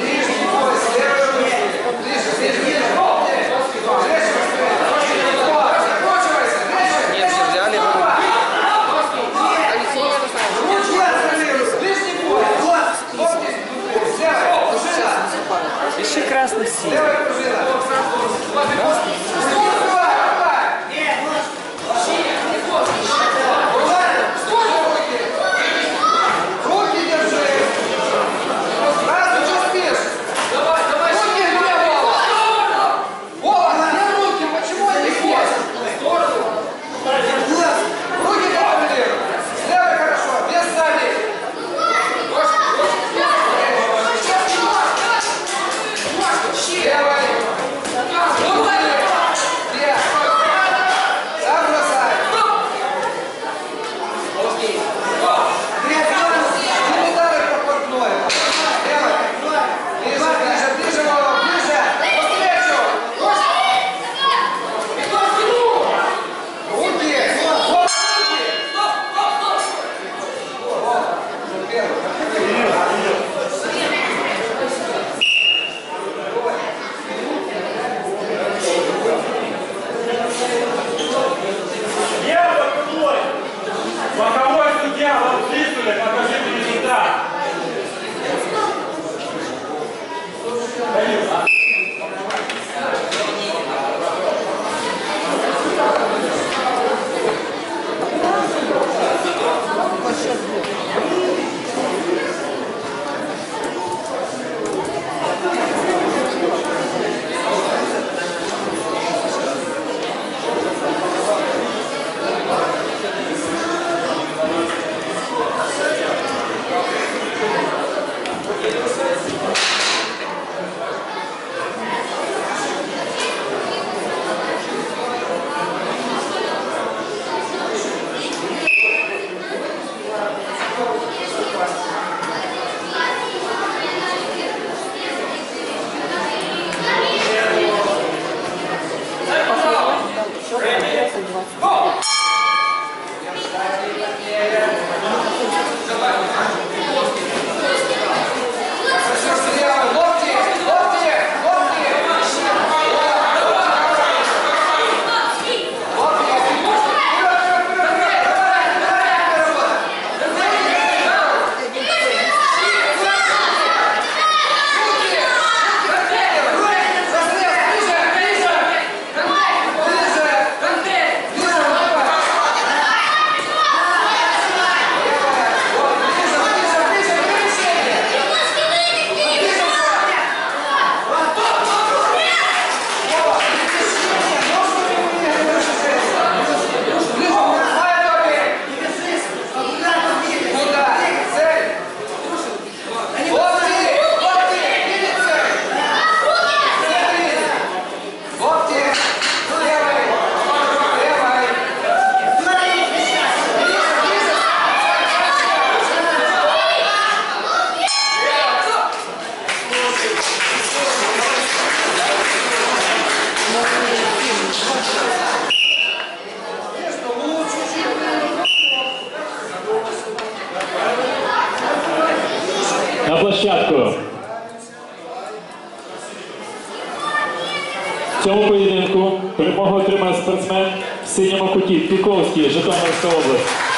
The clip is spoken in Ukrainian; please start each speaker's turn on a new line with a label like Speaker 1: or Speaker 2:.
Speaker 1: Cristo, você é Cristo, Cristo, Cristo. ma voi studiamo, non esistono, ma di risultati.
Speaker 2: на площадку. В цьому поєдинку перемогу отримає спортсмен в синьому куті Піковський Житомирська область.